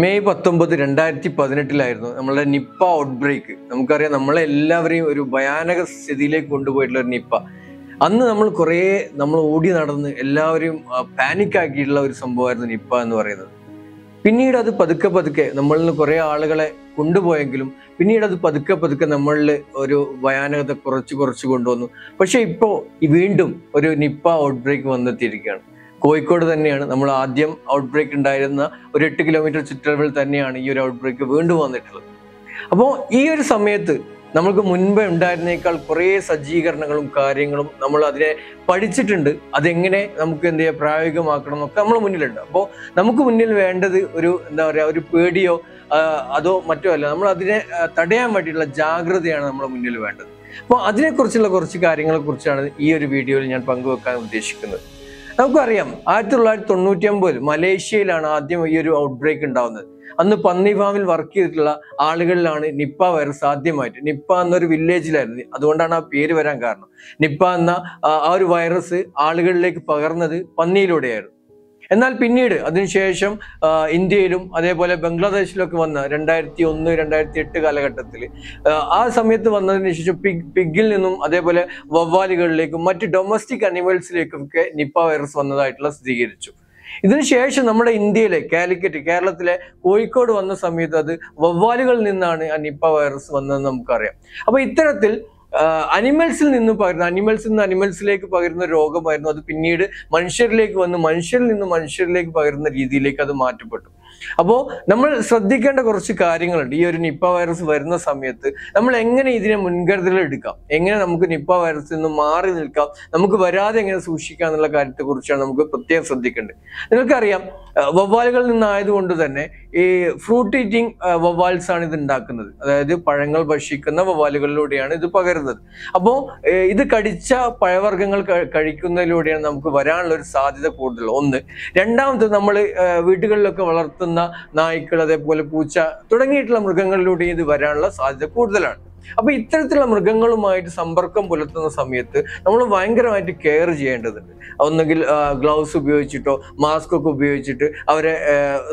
May പത്തൊമ്പത് രണ്ടായിരത്തി പതിനെട്ടിലായിരുന്നു നമ്മളുടെ നിപ്പ ഔട്ട് ബ്രേക്ക് നമുക്കറിയാം നമ്മളെ എല്ലാവരെയും ഒരു ഭയാനക സ്ഥിതിയിലേക്ക് കൊണ്ടുപോയിട്ടുള്ള ഒരു നിപ്പ. അന്ന് നമ്മൾ കുറേ നമ്മൾ ഓടി നടന്ന് എല്ലാവരെയും പാനിക് ആക്കിയിട്ടുള്ള ഒരു സംഭവമായിരുന്നു നിപ്പ എന്ന് പറയുന്നത്. പിന്നീട് അത് പതുക്കെ പതുക്കെ നമ്മളിൽ നിന്ന് കുറേ ആളുകളെ കൊണ്ടുപോയെങ്കിലും പിന്നീട് അത് പതുക്കെ പതുക്കെ നമ്മളിൽ ഒരു ഭയാനകത കുറച്ച് കുറച്ച് കൊണ്ടുവന്നു. പക്ഷേ ഇപ്പോൾ വീണ്ടും ഒരു നിപ്പ ഔട്ട് ബ്രേക്ക് വന്നെത്തിയിരിക്കുകയാണ്. കോഴിക്കോട് തന്നെയാണ്. നമ്മൾ ആദ്യം ഔട്ട് ബ്രേക്ക് ഉണ്ടായിരുന്ന ഒരു എട്ട് കിലോമീറ്റർ ചുറ്റളവിൽ തന്നെയാണ് ഈ ഒരു ഔട്ട് ബ്രേക്ക് വീണ്ടും വന്നിട്ടുള്ളത്. അപ്പോൾ ഈ ഒരു സമയത്ത് നമ്മൾക്ക് മുൻപേ ഉണ്ടായിരുന്നേക്കാൾ കുറേ സജ്ജീകരണങ്ങളും കാര്യങ്ങളും നമ്മൾ അതിനെ പഠിച്ചിട്ടുണ്ട്. അതെങ്ങനെ നമുക്ക് എന്ത് ചെയ്യാം പ്രായോഗികമാക്കണം എന്നൊക്കെ നമ്മൾ മുന്നിലുണ്ട്. അപ്പോൾ നമുക്ക് മുന്നിൽ വേണ്ടത് ഒരു എന്താ പറയുക ഒരു പേടിയോ അതോ മറ്റോ അല്ല. നമ്മൾ അതിനെ തടയാൻ വേണ്ടിയിട്ടുള്ള ജാഗ്രതയാണ് നമ്മുടെ മുന്നിൽ വേണ്ടത്. അപ്പോൾ അതിനെക്കുറിച്ചുള്ള കുറച്ച് കാര്യങ്ങളെക്കുറിച്ചാണ് ഈ ഒരു വീഡിയോയിൽ ഞാൻ പങ്കുവെക്കാൻ ഉദ്ദേശിക്കുന്നത്. നമുക്കറിയാം ആയിരത്തി തൊള്ളായിരത്തി തൊണ്ണൂറ്റി ഒമ്പതിൽ മലേഷ്യയിലാണ് ആദ്യം ഈ ഒരു ഔട്ട് ബ്രേക്ക് ഉണ്ടാവുന്നത്. അന്ന് പന്നി ഫാമിൽ വർക്ക് ചെയ്തിട്ടുള്ള ആളുകളിലാണ് നിപ്പ വൈറസ് ആദ്യമായിട്ട്. നിപ്പ എന്നൊരു വില്ലേജിലായിരുന്നു അതുകൊണ്ടാണ് ആ പേര് വരാൻ കാരണം. നിപ്പ എന്ന ആ ഒരു വൈറസ് ആളുകളിലേക്ക് പകർന്നത് പന്നിയിലൂടെയായിരുന്നു. എന്നാൽ പിന്നീട് അതിനുശേഷം ഇന്ത്യയിലും അതേപോലെ ബംഗ്ലാദേശിലൊക്കെ വന്ന രണ്ടായിരത്തി ഒന്ന് രണ്ടായിരത്തി എട്ട് കാലഘട്ടത്തിൽ ആ സമയത്ത് വന്നതിന് ശേഷം പിഗ് പിഗിൽ നിന്നും അതേപോലെ വവ്വാലുകളിലേക്കും മറ്റ് ഡൊമസ്റ്റിക് അനിമൽസിലേക്കും ഒക്കെ നിപ്പ വൈറസ് വന്നതായിട്ടുള്ള സ്ഥിരീകരിച്ചു. ഇതിനുശേഷം നമ്മുടെ ഇന്ത്യയിലെ കാലിക്കറ്റ് കേരളത്തിലെ കോഴിക്കോട് വന്ന സമയത്ത് അത് വവ്വാലുകളിൽ നിന്നാണ് ആ നിപ്പ വൈറസ് വന്നതെന്ന് നമുക്കറിയാം. അപ്പൊ ഇത്തരത്തിൽ അനിമൽസിൽ നിന്ന് പകരുന്ന അനിമൽസിൽ നിന്ന് അനിമൽസിലേക്ക് പകരുന്ന രോഗമായിരുന്നു. അത് പിന്നീട് മനുഷ്യരിലേക്ക് വന്ന് മനുഷ്യരിൽ നിന്ന് മനുഷ്യരിലേക്ക് പകരുന്ന രീതിയിലേക്ക് അത് മാറ്റപ്പെട്ടു. അപ്പോൾ നമ്മൾ ശ്രദ്ധിക്കേണ്ട കുറച്ച് കാര്യങ്ങളുണ്ട്. ഈ ഒരു നിപ്പ വൈറസ് വരുന്ന സമയത്ത് നമ്മൾ എങ്ങനെ ഇതിനെ മുൻകരുതൽ എടുക്കാം? എങ്ങനെ നമുക്ക് നിപ്പ വൈറസിൽ നിന്ന് മാറി നിൽക്കാം? നമുക്ക് വരാതെ എങ്ങനെ സൂക്ഷിക്കാം എന്നുള്ള കാര്യത്തെക്കുറിച്ചാണ് നമുക്ക് പ്രത്യേകം ശ്രദ്ധിക്കേണ്ടത്. നിങ്ങൾക്കറിയാം വവ്വാലുകളിൽ നിന്നായതുകൊണ്ട് തന്നെ ഈ ഫ്രൂട്ട് ഈറ്റിംഗ് വവ്വാൽസ് ആണ് ഇത് ഉണ്ടാക്കുന്നത്. അതായത് പഴങ്ങൾ ഭക്ഷിക്കുന്ന വവ്വാലുകളിലൂടെയാണ് ഇത് പകരുന്നത്. അപ്പോൾ ഇത് കടിച്ച പഴവർഗങ്ങൾ കഴിക്കുന്നതിലൂടെയാണ് നമുക്ക് വരാനുള്ള ഒരു സാധ്യത കൂടുതൽ. ഒന്ന്. രണ്ടാമത് നമ്മൾ വീടുകളിലൊക്കെ വളർത്തുന്ന നായ്ക്കൾ അതേപോലെ പൂച്ച തുടങ്ങിയിട്ടുള്ള മൃഗങ്ങളിലൂടെ ഇത് വരാനുള്ള സാധ്യത കൂടുതലാണ്. അപ്പൊ ഇത്തരത്തിലുള്ള മൃഗങ്ങളുമായിട്ട് സമ്പർക്കം പുലർത്തുന്ന സമയത്ത് നമ്മൾ ഭയങ്കരമായിട്ട് കെയർ ചെയ്യേണ്ടതുണ്ട്. ഒന്നുകിൽ ഗ്ലൗസ് ഉപയോഗിച്ചിട്ടോ മാസ്ക് ഒക്കെ ഉപയോഗിച്ചിട്ട് അവരെ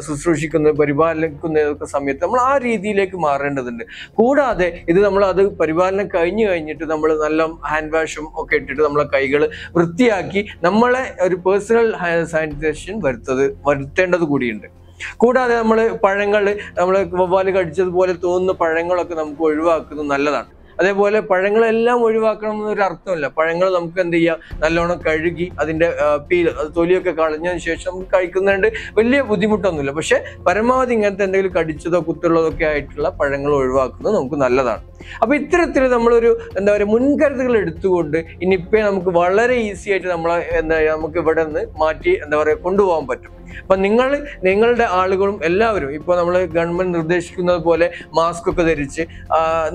ശുശ്രൂഷിക്കുന്ന പരിപാലിക്കുന്നതൊക്കെ സമയത്ത് നമ്മൾ ആ രീതിയിലേക്ക് മാറേണ്ടതുണ്ട്. കൂടാതെ ഇത് നമ്മൾ അത് പരിപാലനം കഴിഞ്ഞു കഴിഞ്ഞിട്ട് നമ്മൾ നല്ല ഹാൻഡ് വാഷും ഒക്കെ ഇട്ടിട്ട് നമ്മളെ കൈകൾ വൃത്തിയാക്കി നമ്മളെ ഒരു പേഴ്സണൽ സാനിറ്റൈസേഷൻ വരുത്തത് വരുത്തേണ്ടത് കൂടിയുണ്ട്. കൂടാതെ നമ്മൾ പഴങ്ങൾ നമ്മൾ വവ്വാൽ കടിച്ചതുപോലെ തോന്നുന്ന പഴങ്ങളൊക്കെ നമുക്ക് ഒഴിവാക്കുന്നത് നല്ലതാണ്. അതേപോലെ പഴങ്ങളെല്ലാം ഒഴിവാക്കണം എന്നൊരു അർത്ഥമില്ല. പഴങ്ങൾ നമുക്ക് എന്ത് ചെയ്യാം? നല്ലോണം കഴുകി അതിന്റെ പീൽ തൊലിയൊക്കെ കളഞ്ഞതിന് ശേഷം നമുക്ക് കഴിക്കുന്നതുകൊണ്ട് വലിയ ബുദ്ധിമുട്ടൊന്നുമില്ല. പക്ഷെ പരമാവധി ഇങ്ങനത്തെ എന്തെങ്കിലും കടിച്ചതോ കുത്തുള്ളതൊക്കെ ആയിട്ടുള്ള പഴങ്ങൾ ഒഴിവാക്കുന്നത് നമുക്ക് നല്ലതാണ്. അപ്പൊ ഇത്തരത്തിൽ നമ്മളൊരു എന്താ പറയുക മുൻകരുതലുകൾ എടുത്തുകൊണ്ട് നിപ്പയെ നമുക്ക് വളരെ ഈസി ആയിട്ട് നമ്മളെ എന്താ നമുക്ക് ഇവിടെ നിന്ന് മാറ്റി എന്താ പറയുക കൊണ്ടുപോകാൻ പറ്റും. അപ്പൊ നിങ്ങൾ നിങ്ങളുടെ ആളുകളും എല്ലാവരും ഇപ്പോൾ നമ്മൾ ഗവൺമെന്റ് നിർദ്ദേശിക്കുന്നത് പോലെ മാസ്ക് ഒക്കെ ധരിച്ച്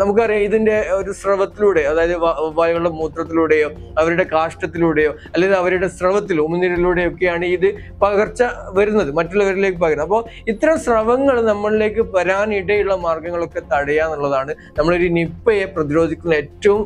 നമുക്കറിയാം ഇതിന്റെ ഒരു സ്രവത്തിലൂടെ അതായത് വായുകളുടെ മൂത്രത്തിലൂടെയോ അവരുടെ കാഷ്ടത്തിലൂടെയോ അല്ലെങ്കിൽ അവരുടെ സ്രവത്തിലോ ഉമിനീരിലൂടെയോ ഒക്കെയാണ് ഇത് പകർച്ച വരുന്നത് മറ്റുള്ളവരിലേക്ക് പകരുന്നത്. അപ്പോൾ ഇത്തരം സ്രവങ്ങൾ നമ്മളിലേക്ക് വരാനിടയുള്ള മാർഗങ്ങളൊക്കെ തടയാന്നുള്ളതാണ് നമ്മളൊരു നിപ്പയെ പ്രതിരോധിക്കുന്ന ഏറ്റവും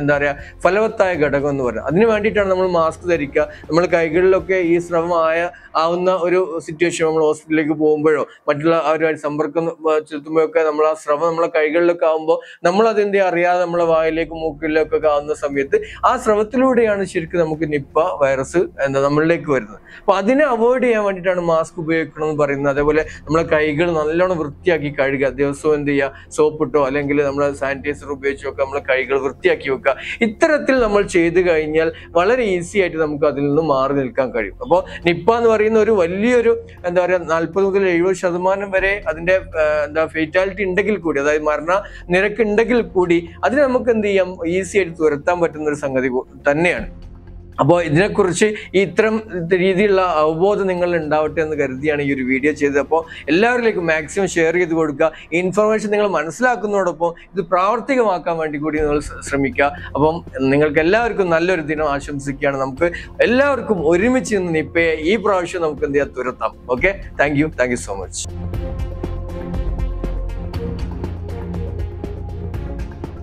എന്താ പറയുക ഫലവത്തായ ഘടകം എന്ന് പറയുന്നത്. അതിന് വേണ്ടിയിട്ടാണ് നമ്മൾ മാസ്ക് ധരിക്കുക. നമ്മൾ കൈകളിലൊക്കെ ഈ സ്രവമായ ആവുന്ന ഒരു സിറ്റുവേഷൻ നമ്മൾ ഹോസ്പിറ്റലിലേക്ക് പോകുമ്പോഴോ മറ്റുള്ള അവരുമായിട്ട് സമ്പർക്കം ചെലുത്തുമ്പോഴൊക്കെ നമ്മൾ ആ സ്രവം നമ്മളെ കൈകളിലൊക്കെ ആകുമ്പോൾ നമ്മൾ അതെന്താ അറിയാതെ നമ്മളെ വായിലേക്ക് മൂക്കിലൊക്കെ ആവുന്ന സമയത്ത് ആ സ്രവത്തിലൂടെയാണ് ശരിക്കും നമുക്ക് നിപ്പ വൈറസ് എന്താ നമ്മളിലേക്ക് വരുന്നത്. അപ്പൊ അതിനെ അവോയ്ഡ് ചെയ്യാൻ വേണ്ടിയിട്ടാണ് മാസ്ക് ഉപയോഗിക്കണം എന്ന് പറയുന്നത്. അതേപോലെ നമ്മളെ കൈകൾ നല്ലോണം വൃത്തിയാക്കി കഴുകുക. ദിവസവും എന്ത് ചെയ്യുക? സോപ്പിട്ടോ അല്ലെങ്കിൽ നമ്മൾ സാനിറ്റൈസർ ഉപയോഗിച്ച് ഒക്കെ നമ്മളെ കൈകൾ വൃത്തിയാക്കി വെക്കുക. ഇത്തരത്തിൽ നമ്മൾ ചെയ്തു കഴിഞ്ഞാൽ വളരെ ഈസി ആയിട്ട് നമുക്ക് അതിൽ നിന്ന് മാറി നിൽക്കാൻ കഴിയും. അപ്പോൾ നിപ്പ എന്ന് പറയുന്ന വലിയൊരു എന്താ പറയുക നാൽപ്പത് മുതൽ എഴുപത് ശതമാനം വരെ അതിന്റെ ആ, എന്താ ഫെറ്റാലിറ്റി ഉണ്ടെങ്കിൽ കൂടി അതായത് മരണ നിരക്ക് ഉണ്ടെങ്കിൽ കൂടി അതിനെ നമുക്ക് എന്ത് ചെയ്യാം? ഈസി ആയിട്ട് തുരത്താൻ പറ്റുന്ന ഒരു സംഗതി തന്നെയാണ്. അപ്പോൾ ഇതിനെക്കുറിച്ച് ഇത്തരം രീതിയിലുള്ള അവബോധം നിങ്ങൾ ഉണ്ടാവട്ടെ എന്ന് കരുതിയാണ് ഈ ഒരു വീഡിയോ ചെയ്തത്. അപ്പോൾ എല്ലാവരിലേക്കും മാക്സിമം ഷെയർ ചെയ്ത് കൊടുക്കുക. ഇൻഫർമേഷൻ നിങ്ങൾ മനസ്സിലാക്കുന്നതോടൊപ്പം ഇത് പ്രാവർത്തികമാക്കാൻ വേണ്ടി കൂടി നിങ്ങൾ ശ്രമിക്കുക. അപ്പം നിങ്ങൾക്ക് എല്ലാവർക്കും നല്ലൊരു ദിനം ആശംസിക്കുകയാണ്. നമുക്ക് എല്ലാവർക്കും ഒരുമിച്ച് നിന്ന് നിപ്പയെ ഈ പ്രാവശ്യം നമുക്ക് എന്ത് ചെയ്യാം? തുരത്താം. Okay thank you thank you so much